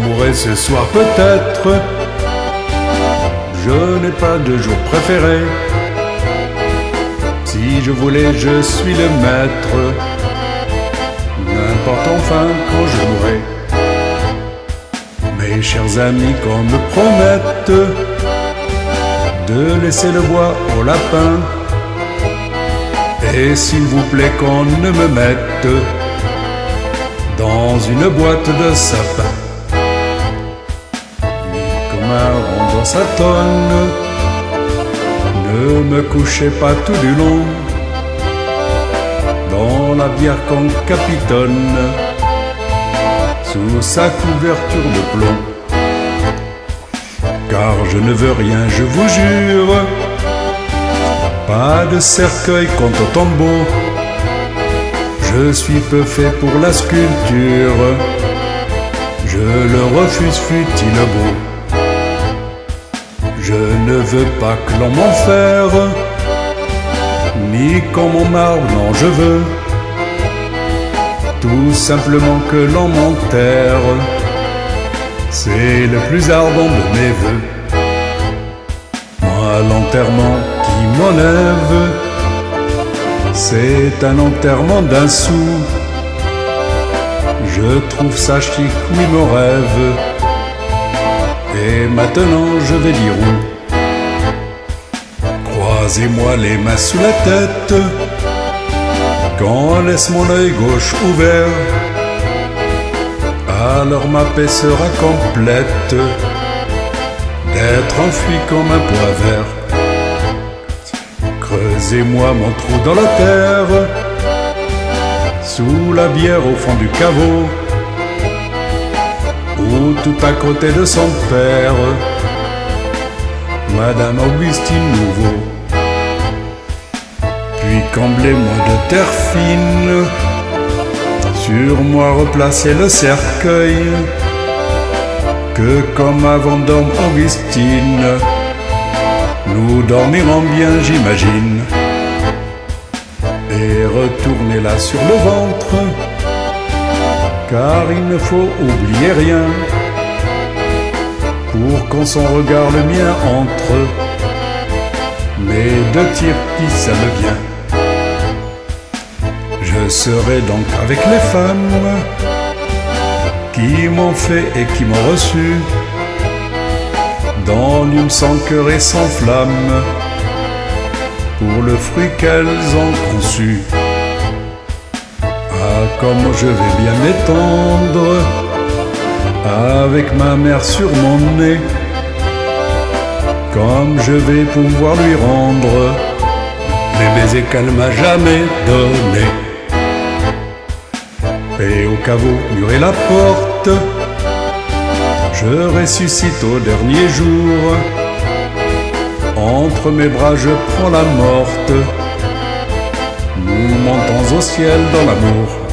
mourrai ce soir peut-être. Je n'ai pas de jour préféré. Si je voulais, je suis le maître. N'importe enfin quand je mourrai. Mes chers amis, qu'on me promette de laisser le bois au lapin. Et s'il vous plaît qu'on ne me mette dans une boîte de sapin. Dans sa tonne, ne me couchez pas tout du long dans la bière qu'on capitonne sous sa couverture de plomb. Car je ne veux rien, je vous jure, pas de cercueil contre tombeau. Je suis peu fait pour la sculpture, je le refuse, fut-il beau. Je ne veux pas que l'on m'enferre, ni qu'on mon marbre, non, je veux tout simplement que l'on m'enterre. C'est le plus ardent de mes voeux. Moi, l'enterrement qui m'enlève, c'est un enterrement d'un sou. Je trouve ça chic, oui, mon rêve. Et maintenant, je vais dire où. Croisez-moi les mains sous la tête. Quand laisse mon œil gauche ouvert, alors ma paix sera complète. D'être enfui comme un poids vert. Creusez-moi mon trou dans la terre, sous la bière au fond du caveau, ou tout à côté de son père, Madame Augustine Nouveau. Puis comblez-moi de terre fine, sur moi replacez le cercueil, que comme avant d'homme Augustine, nous dormirons bien, j'imagine. Et retournez là sur le ventre, car il ne faut oublier rien, pour qu'on son regard le mien entre mes deux tirs qui s'aiment bien. Je serai donc avec les femmes qui m'ont fait et qui m'ont reçu dans l'une sans cœur et sans flamme pour le fruit qu'elles ont conçu. Ah, comme je vais bien m'étendre avec ma mère sur mon nez, comme je vais pouvoir lui rendre les baisers qu'elle m'a jamais donnés et au caveau murer la porte. Je ressuscite au dernier jour. Entre mes bras, je prends la morte. Montons au ciel dans l'amour.